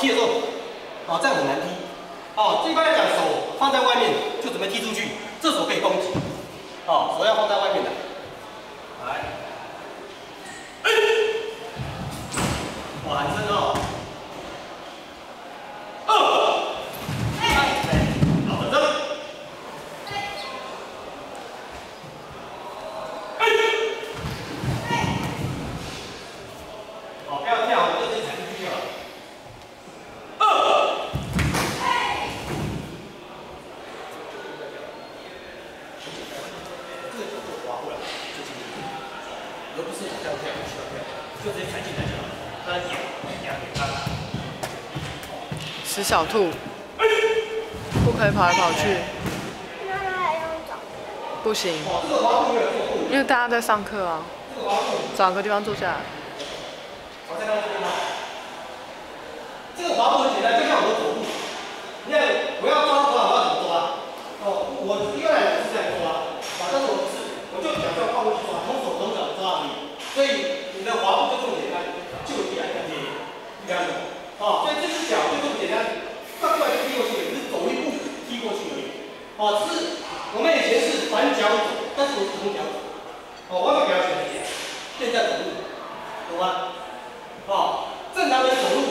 踢的时候哦，这样很难踢。哦，一般来讲，手放在外面就准备踢出去，这手可以攻击。哦，手要放在外面的。来，哎，哇，很深哦。二，哎，好，等着。好，不要跳，就直接踩进去就好。二，这个脚就滑过来，就进去，而不是这样跳，需要跳，就直接踩进来就好。它痒，痒给它。死小兔，不可以跑来跑去，不行，因为大家在上课啊，找个地方坐下来。我再看这边哈。这个滑步很简单，就像我们走路，你看我要抓抓，我要怎么抓？哦，我一般来讲是这样抓，啊，但是就脚就要放过去抓，从手从脚抓而已。所以你的滑步就这么简单，就地来看这里，这样子。哦，所以这只脚就这么简单，转过来就踢过去，只是走一步踢过去而已。哦，只是我们以前是反脚走，但是我是同脚走。哦，我要给它学一点，现在走路，懂吗？哦，正常人走路，